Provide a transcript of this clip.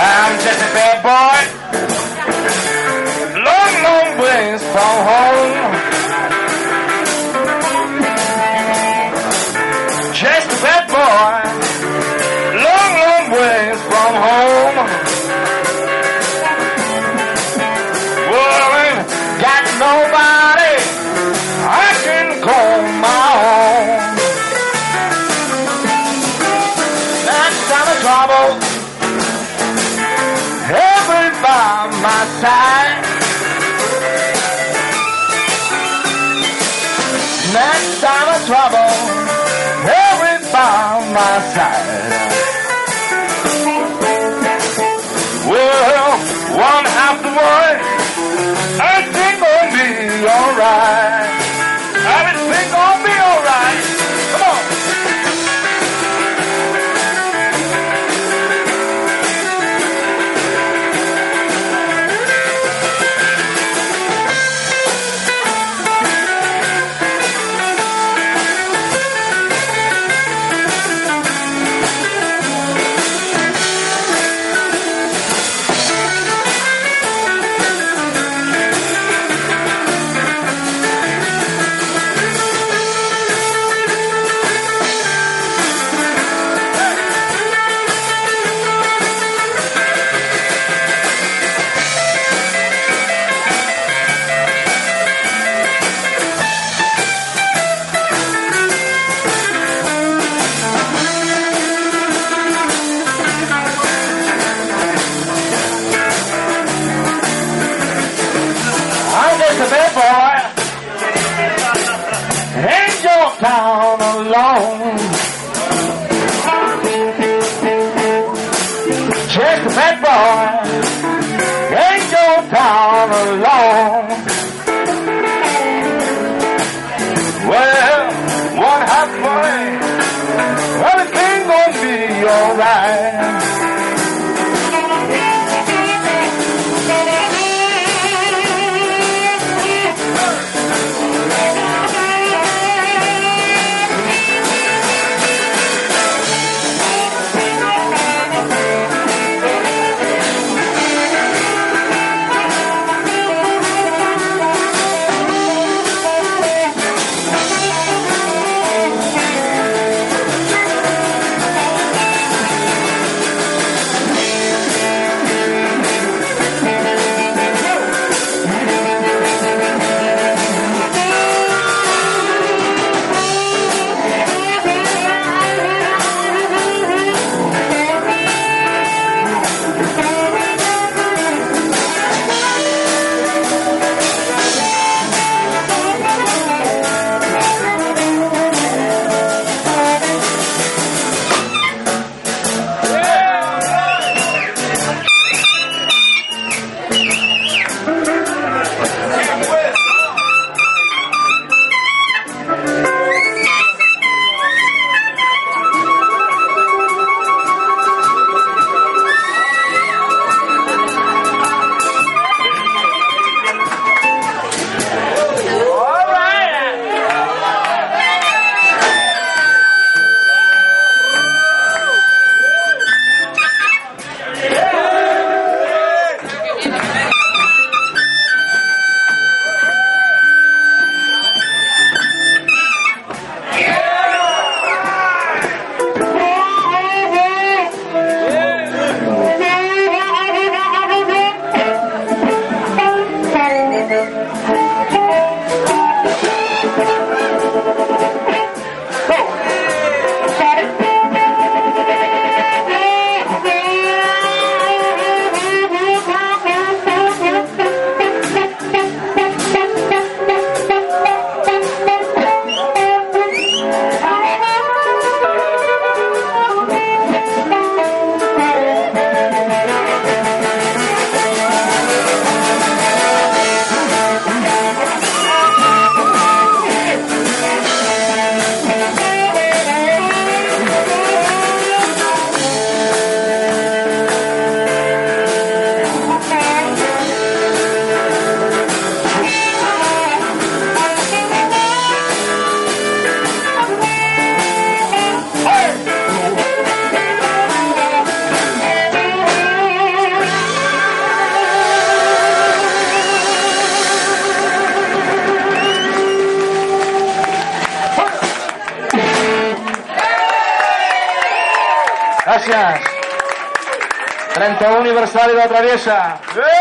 I'm just a bad boy. Long, long ways from home. My side. Next time of trouble, heaven by my side. Well, one half the worry, everything gonna be alright. Bad boy. Ain't your town alone. A bad boy. Ain't your town alone. Well, one hot morning, everything gonna be alright. Gràcies. 31 aniversari de la Travessa. Yeah!